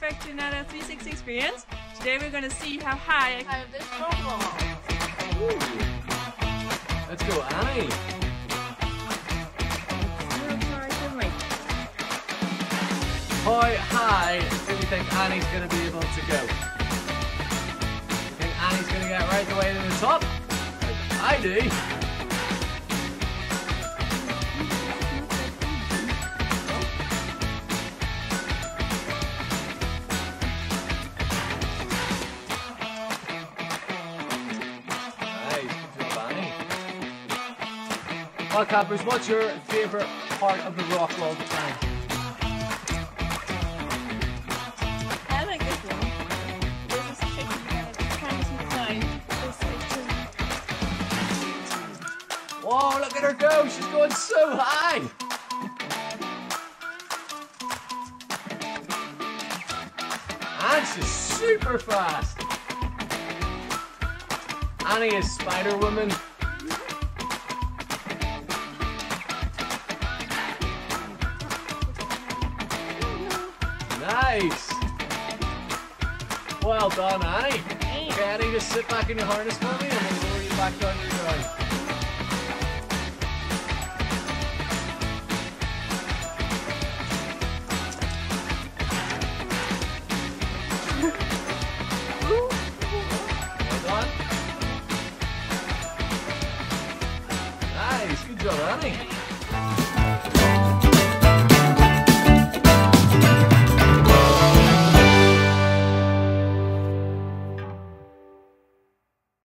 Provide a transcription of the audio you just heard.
back to another 360 experience. Today we're gonna see how high I climb this rope wall. Let's go, Annie. How high do you think Annie's going to be able to go? You think Annie's going to get right the way to the top? I do. Well, Cappers, what's your favourite part of the rock wall climb? I like this one. This is tricky. Kind of climb. This is Whoa, look at her go! She's going so high! And she's super fast! Annie is Spider Nice! Well done, Annie. Okay, Annie, just sit back in your harness for me and we'll lower you back down to. Well done. Nice, good job, Annie.